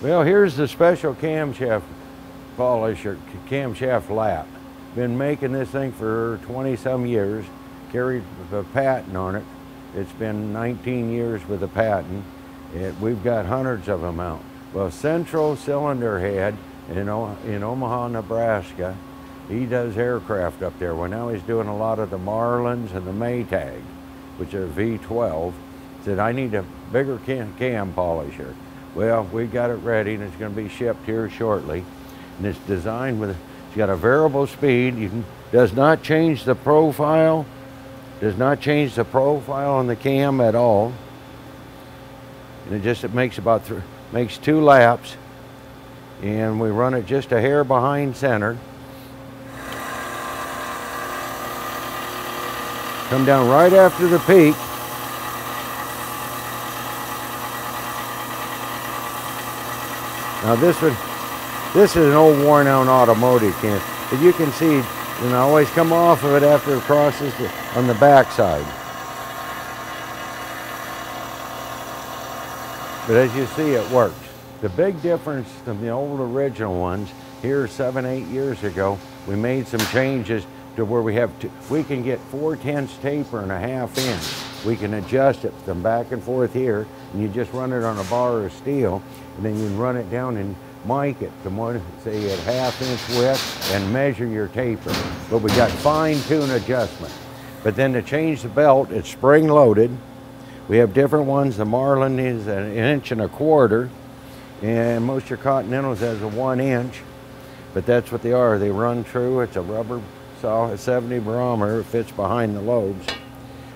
Well, here's the special camshaft polish or camshaft lap. Been making this thing for 20 some years, carried a patent on it. It's been 19 years with a patent. It, we've got hundreds of them out. Well, Central Cylinder Head in, o in Omaha, Nebraska, he does aircraft up there. Well, now he's doing a lot of the Marlins and the Maytag, which are V12. Said, I need a bigger cam, cam polisher. Well, we got it ready and it's going to be shipped here shortly. And it's designed with, it's got a variable speed. You can, does not change the profile, does not change the profile on the cam at all. And it just, it makes about, three, makes two laps. And we run it just a hair behind center. Come down right after the peak. Now this one, this is an old worn out automotive cam, but you can see, you know, always come off of it after it crosses the, on the back side. But as you see, it works. The big difference from the old original ones, here seven, eight years ago, we made some changes to where we have, to, we can get four tenths taper and a half inch. We can adjust it from back and forth here, and you just run it on a bar of steel, and then you can run it down and mic it to one, say at half inch width, and measure your taper. But we got fine tune adjustment. But then to change the belt, it's spring loaded. We have different ones. The Marlin is an inch and a quarter, and most of your Continentals has a one inch, but that's what they are. They run true. It's a rubber saw, a 70 durometer. It fits behind the lobes.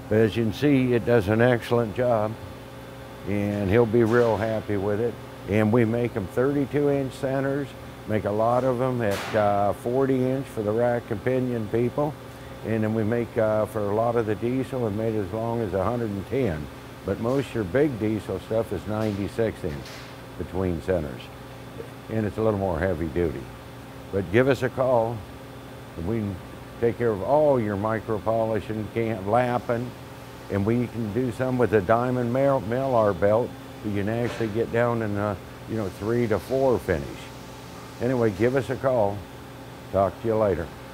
But as you can see, it does an excellent job, and he'll be real happy with it. And we make them 32 inch centers, make a lot of them at uh, 40 inch for the rack and pinion people. And then we make, uh, for a lot of the diesel, we made as long as 110. But most of your big diesel stuff is 96 inch between centers. And it's a little more heavy duty. But give us a call and we take care of all your micro polishing, cam lapping, and we can do some with a diamond Mylar belt. You can actually get down in a, you know, three to four finish. Anyway, give us a call. Talk to you later.